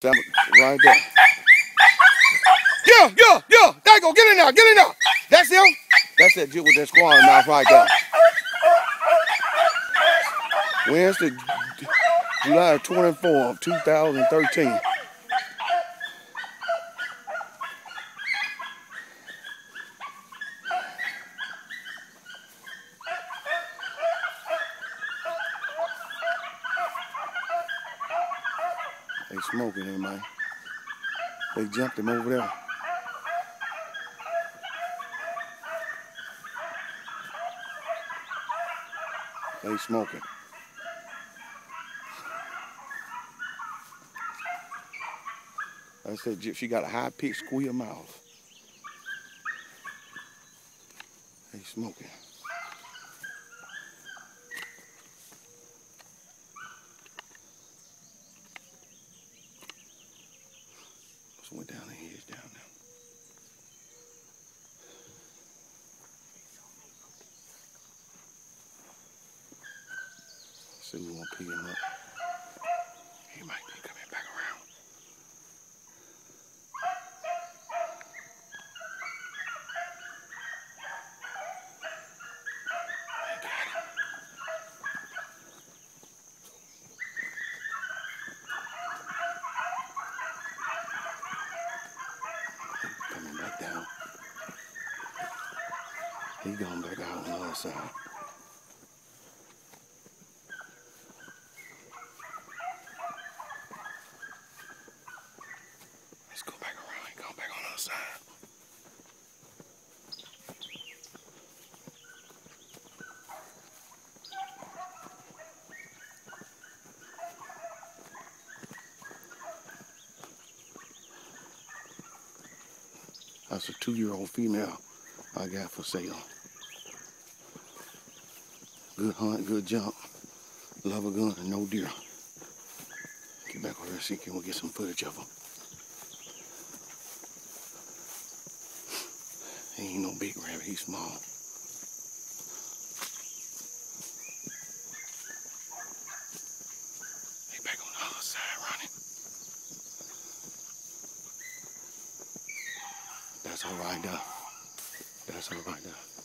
That right there. Yeah, yeah, yeah. There go. Get in there. Get in there. That's him. That's that jit with that squirrel mouth right there. Wednesday, July 24th, 2013. They smoking him, man. They jumped him over there. They smoking. I said she got a high pitched squeal mouth. They smoking. Went down the hedge down there. See, we won't pick him up. He might be coming back around. They got him. Coming back down. He going back out on the other side. Let's go back around and go back on the other side. That's a two-year-old female I got for sale. Good hunt, good jump. Love a gun and no deer. Get back over here see can we get some footage of them. He ain't no big rabbit, he's small. He back on the other side running. That's all right there. That's all right there.